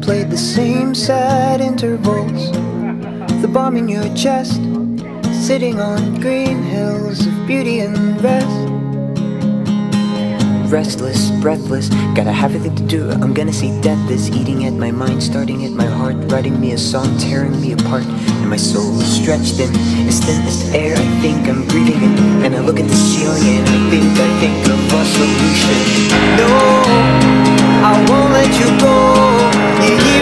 played the same sad intervals. The bomb in your chest, sitting on green hills of beauty and rest. Restless, breathless, gotta have everything to do. I'm gonna see death is eating at my mind, starting at my heart, writing me a song, tearing me apart. And my soul is stretched thin, as thin as air. I think I'm breathing it, and I look at the ceiling and I think I think of a solution. No, I won't let you go.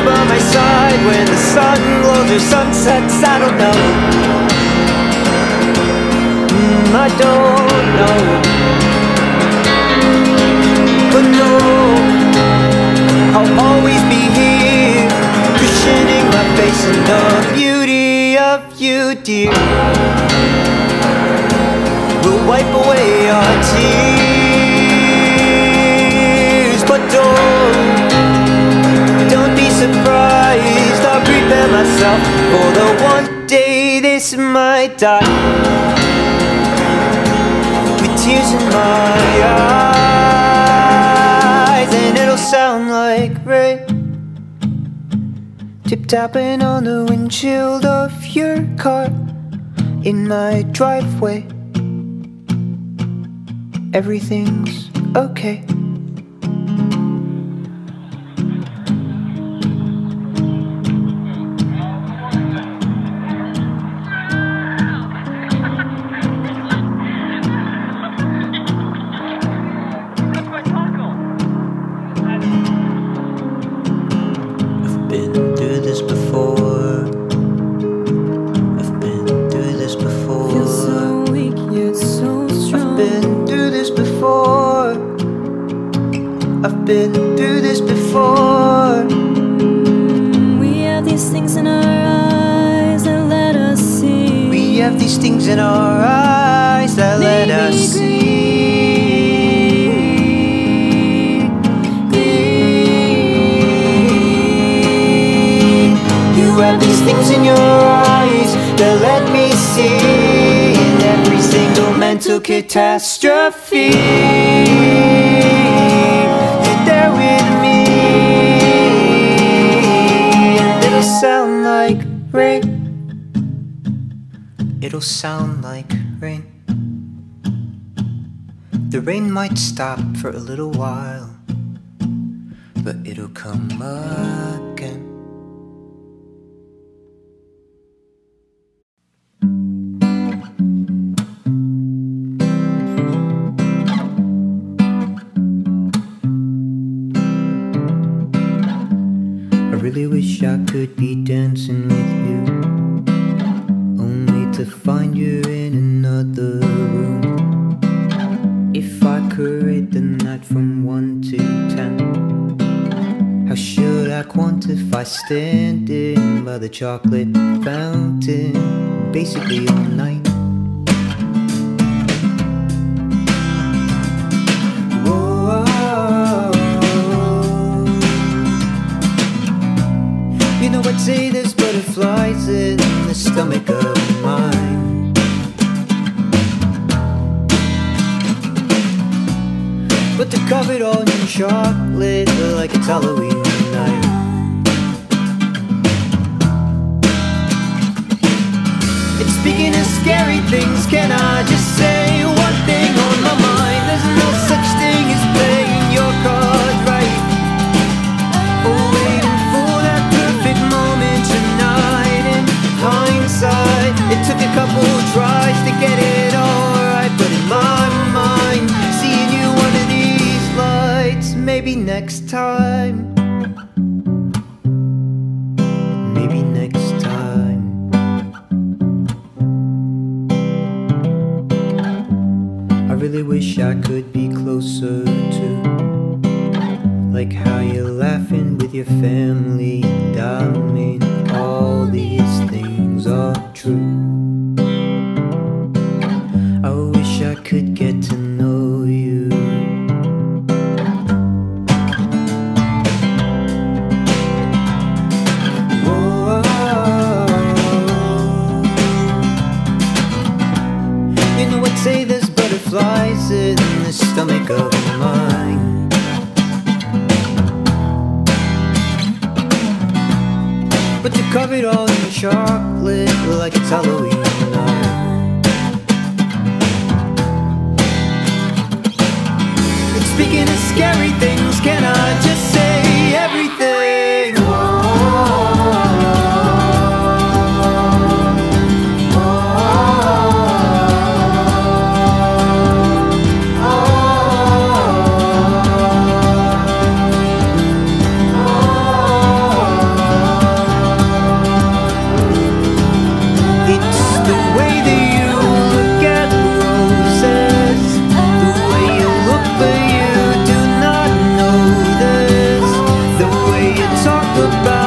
By my side when the sun glows or sunsets. I don't know. Mm, I don't know. But no, I'll always be here, cushioning my face in the beauty of you, dear. We'll wipe away our tears, I'll prepare myself for the one day this might die. With tears in my eyes, and it'll sound like rain. Tip tapping on the windshield of your car in my driveway. Everything's okay. Stop for a little while, but it'll come again. I really wish I could be dancing with you, standing by the chocolate fountain basically all night? wish I could be closer to. Like how you're laughing with your family, Darling, all these things are true. goodbye.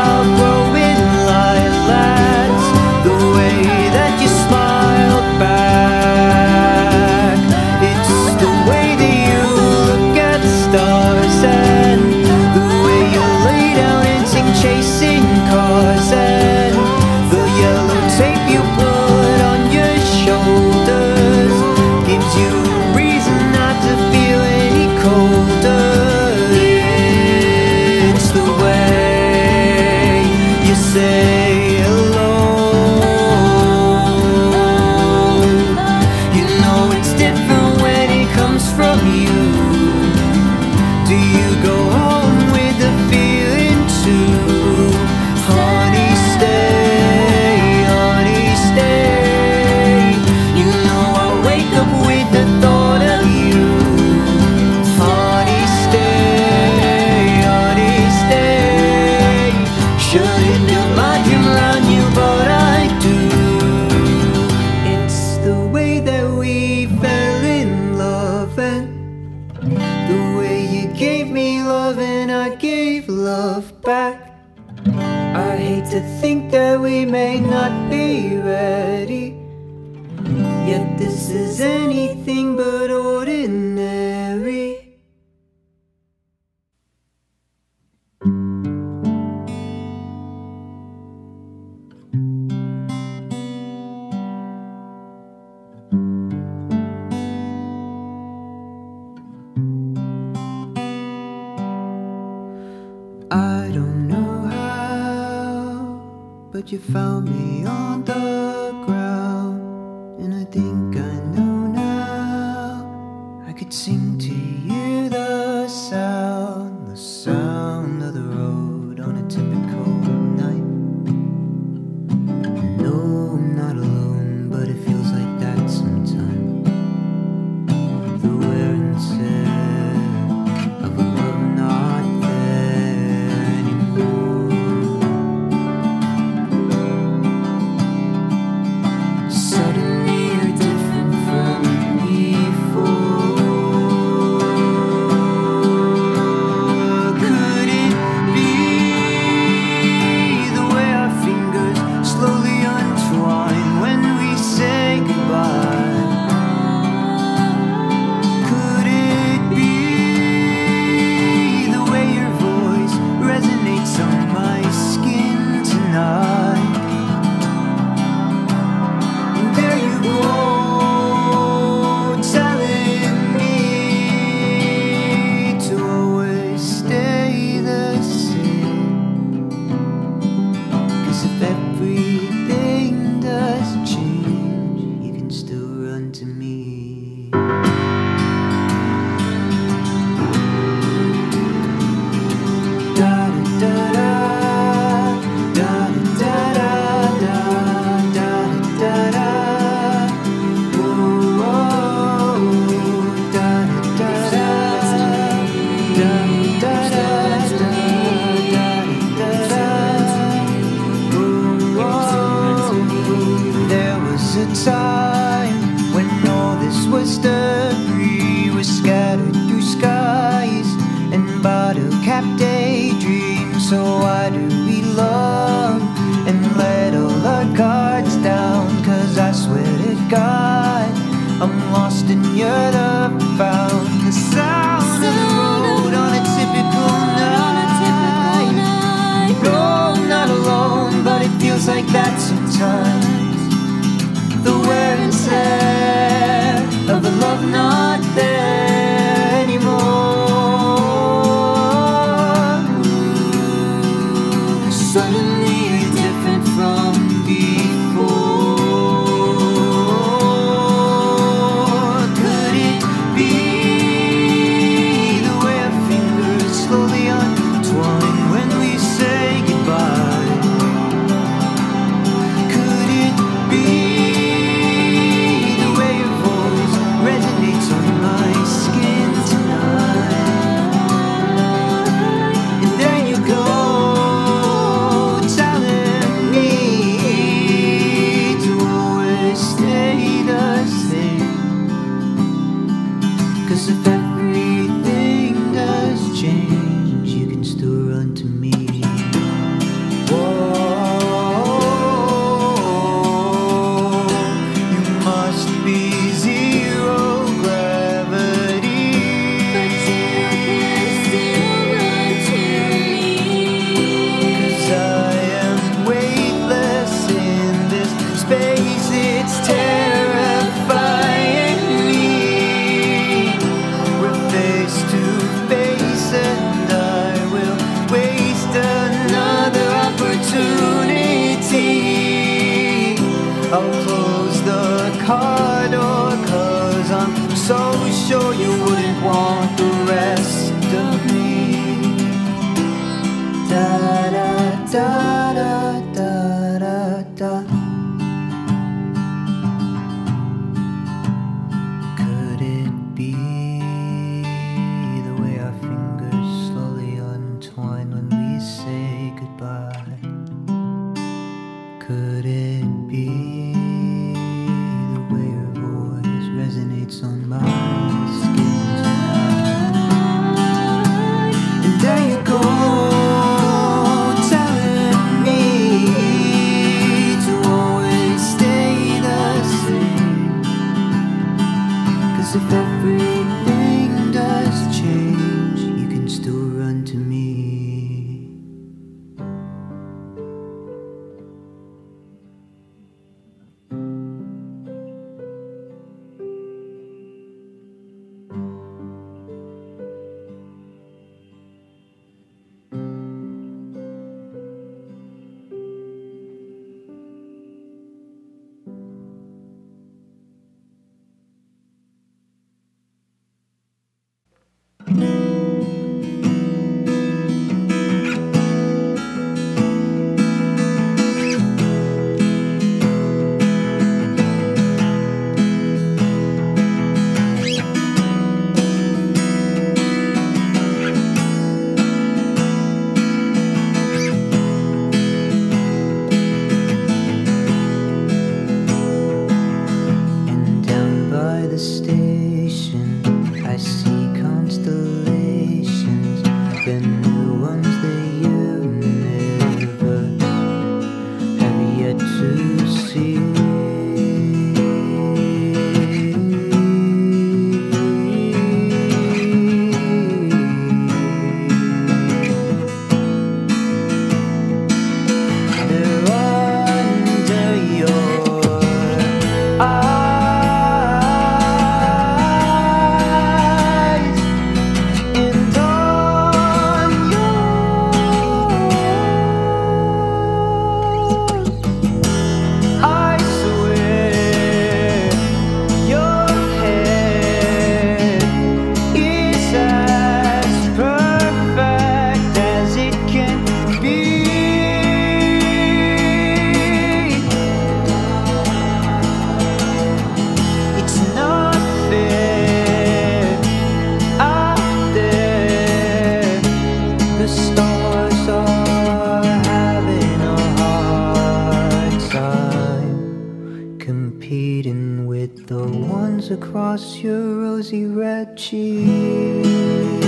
found me. with the ones across your rosy red cheeks.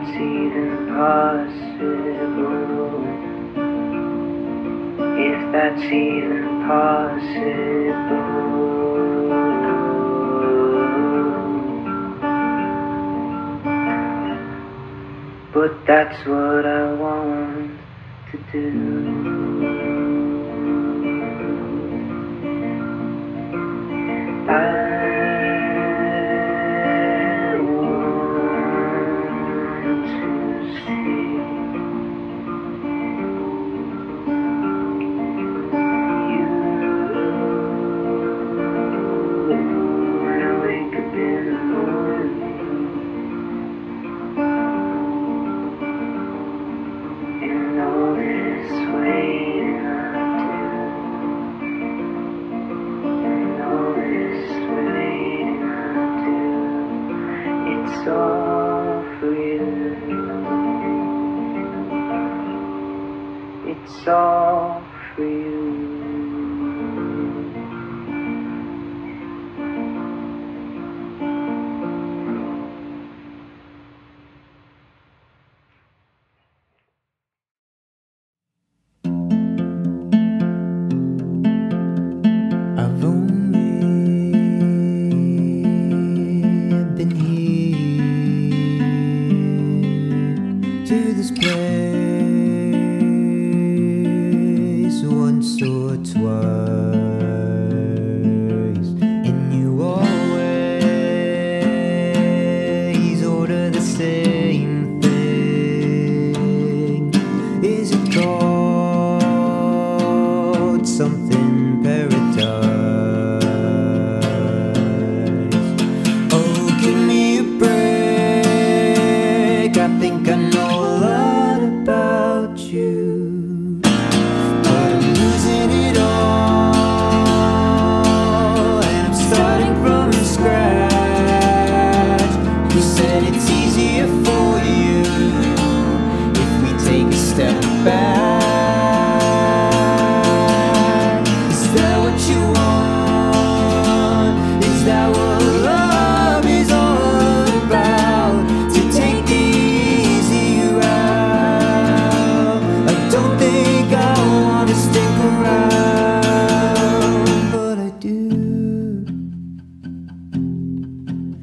not see them possible. If that's even possible. But that's what I want to do.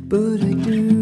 But I do.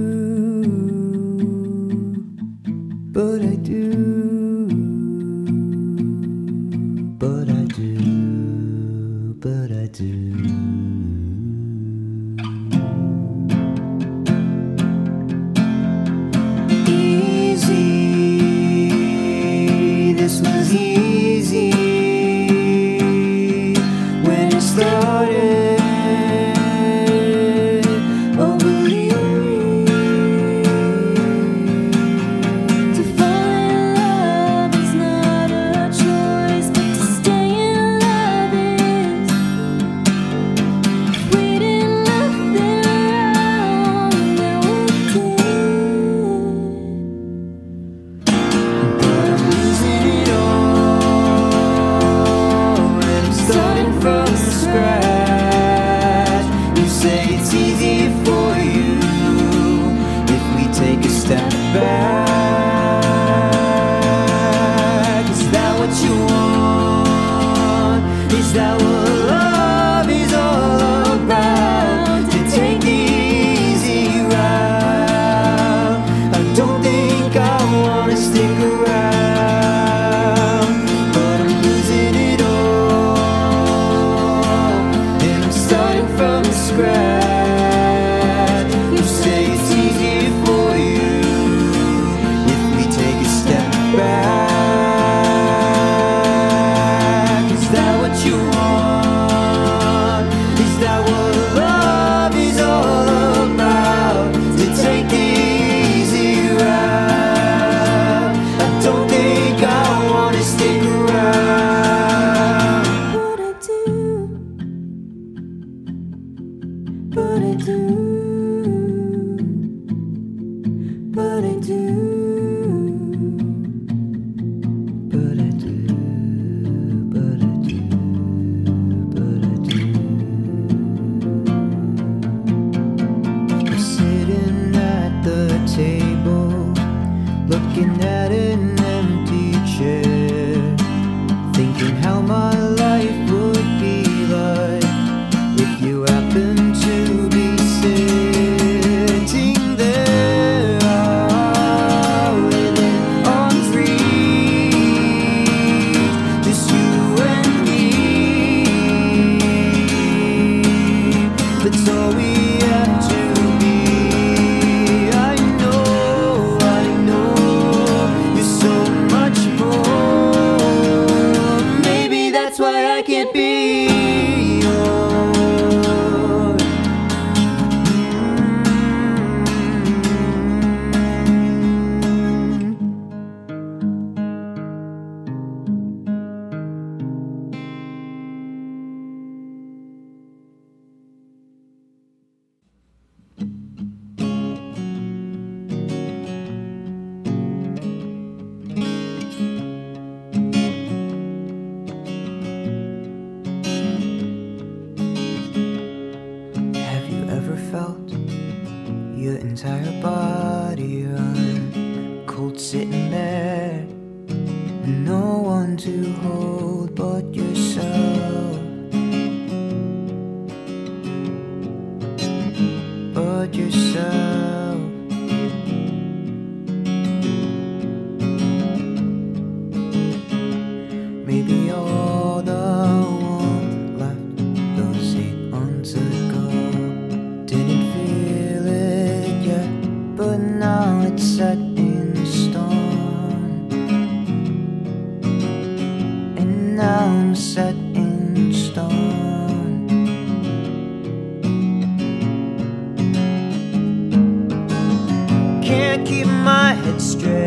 Can't keep my head straight.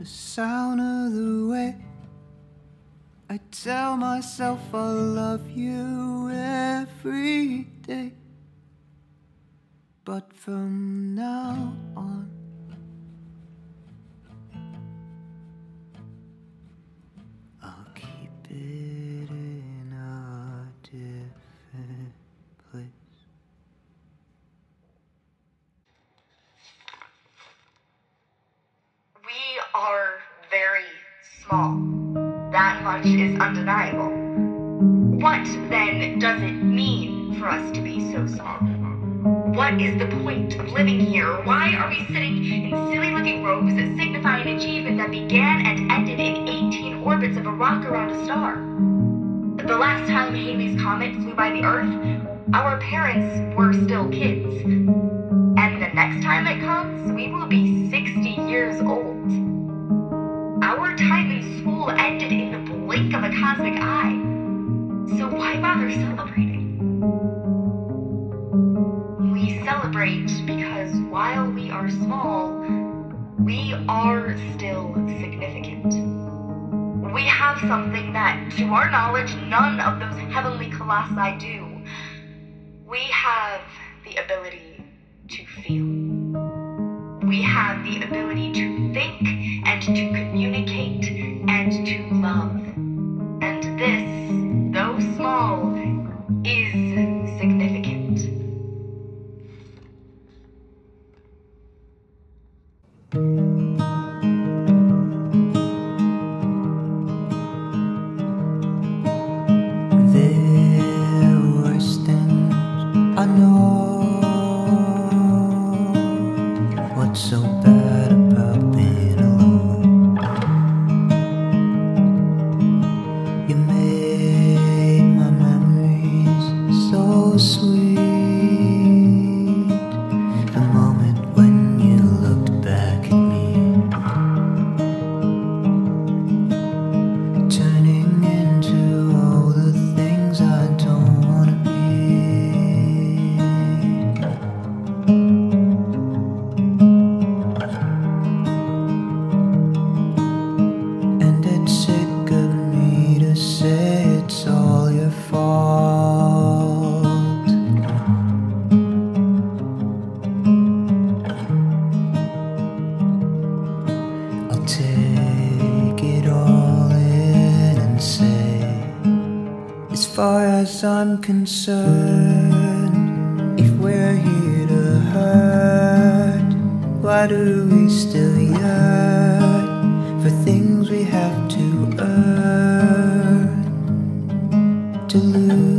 The sound of the way I tell myself I love you every day. But from now Much is undeniable. What then does it mean for us to be so small? What is the point of living here? Why are we sitting in silly looking robes that signify an achievement that began and ended in 18 orbits of a rock around a star? The last time Halley's Comet flew by the Earth, our parents were still kids. And the next time it comes, we will be 60 years old. Cosmic eye. So why bother celebrating? We celebrate because while we are small, we are still significant. We have something that, to our knowledge, none of those heavenly colossi do. We have the ability as I'm concerned, if we're here to hurt, why do we still yearn for things we have to earn? To lose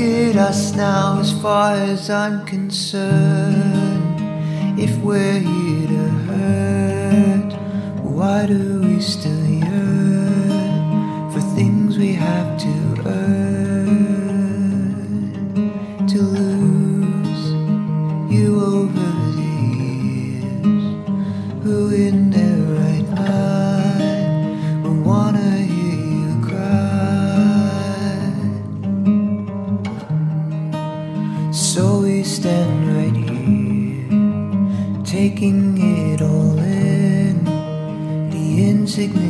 at us now as far as I'm concerned. If we're here to hurt, Why do we still yearn for things we have to earn taking it all in, the insignificance,